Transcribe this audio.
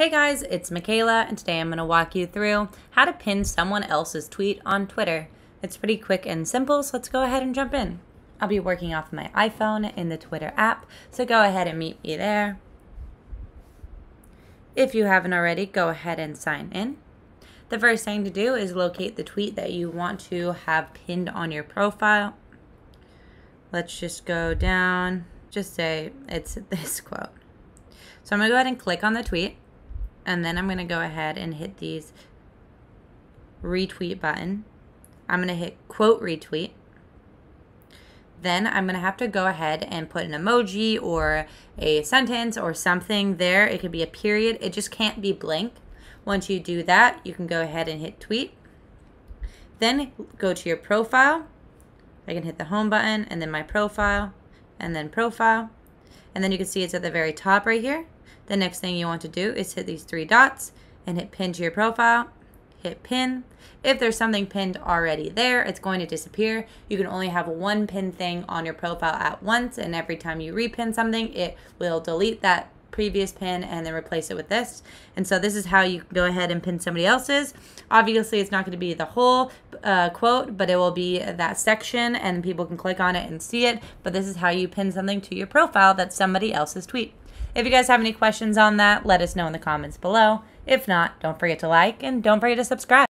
Hey guys, it's Michaela, and today I'm going to walk you through how to pin someone else's tweet on Twitter. It's pretty quick and simple, so let's go ahead and jump in. I'll be working off my iPhone in the Twitter app, so go ahead and meet me there. If you haven't already, go ahead and sign in. The first thing to do is locate the tweet that you want to have pinned on your profile. Let's just go down, just say it's this quote. So I'm going to go ahead and click on the tweet and then I'm going to go ahead and hit these retweet button. I'm going to hit quote retweet. Then I'm going to have to go ahead and put an emoji or a sentence or something there. It could be a period. It just can't be blank. Once you do that, you can go ahead and hit tweet. Then go to your profile. I can hit the home button and then my profile and then profile. And then you can see it's at the very top right here. The next thing you want to do is hit these three dots and hit pin to your profile. Hit pin. If there's something pinned already there, it's going to disappear. You can only have one pin thing on your profile at once, and every time you repin something, it will delete that previous pin and then replace it with this. And so this is how you go ahead and pin somebody else's. Obviously, it's not going to be the whole uh, quote, but it will be that section and people can click on it and see it. But this is how you pin something to your profile that's somebody else's tweet. If you guys have any questions on that, let us know in the comments below. If not, don't forget to like and don't forget to subscribe.